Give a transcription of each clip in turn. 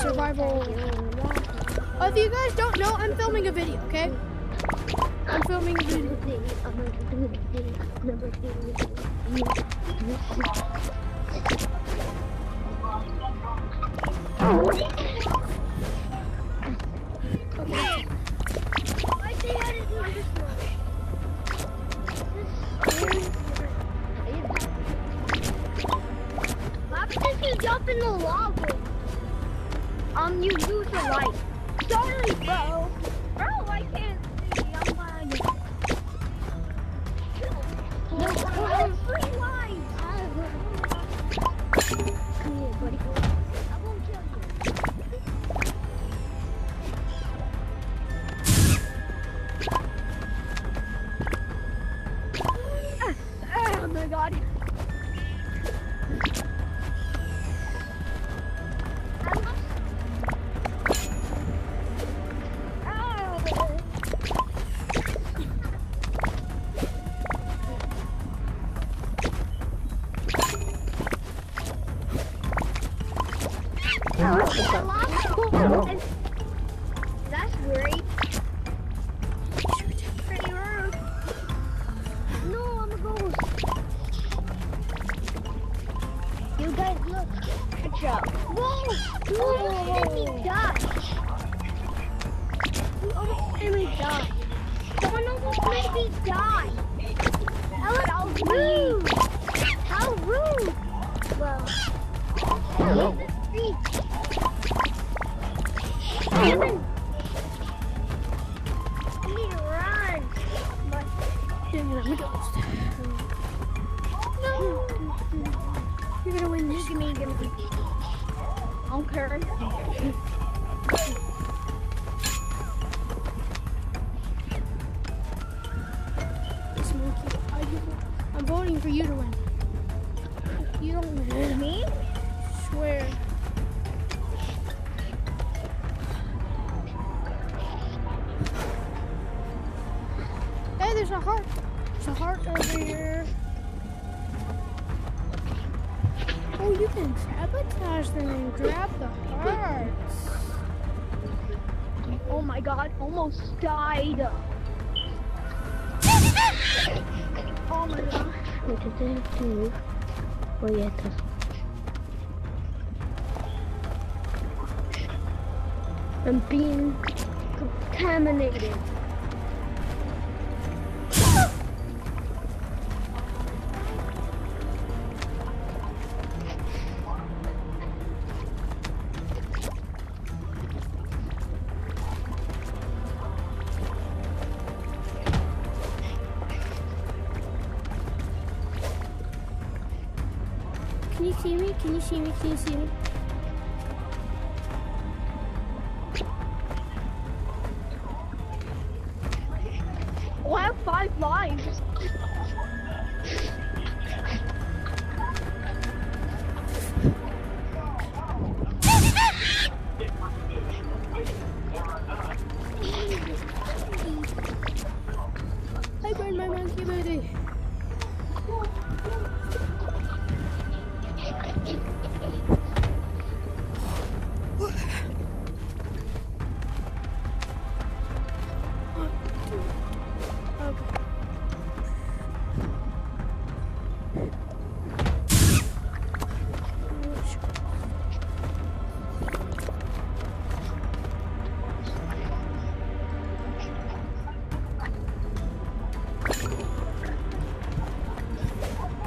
Survival. Oh, if you guys don't know, I'm filming a video, okay? I'm filming a video. you Great. Pretty rude. No, I'm a ghost. You guys look. Good job. Whoa! You almost made me die. You almost made me die. Someone almost made me die. That was rude. How rude. Well, Jesus Christ. Okay. I'm voting for you to win. You don't win. Me? Swear. Hey, there's a heart. There's a heart over here. Oh, you can sabotage them and grab the hearts. Oh my god, almost died. Oh my god. I'm being contaminated. See me? Can you see me? Can you see me? I have five lives.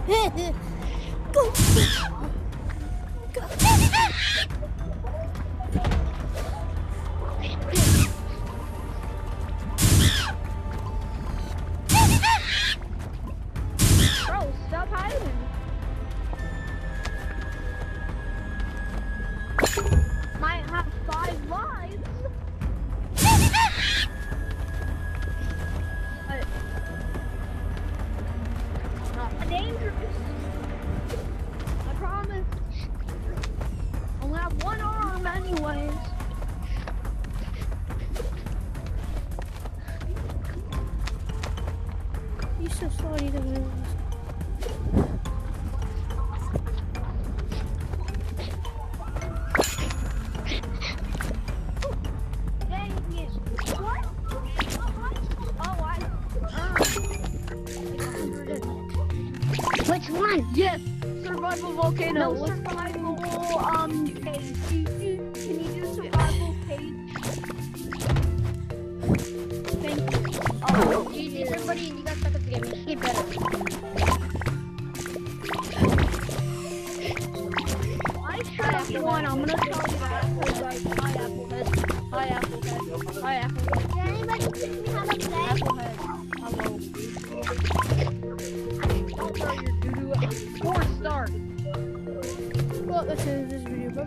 嘿嘿公 have one arm anyways. You're so sorry to lose. Dang it. What? Oh, I. Which one? Yes, survival volcano. No, survival um page. You, can you do? Thank you. Oh, you did everybody and you got the game. Better. I one. I'm gonna tell you that. Hi, Apple. Hi, Apple. Hi, Apple. Hi, Apple.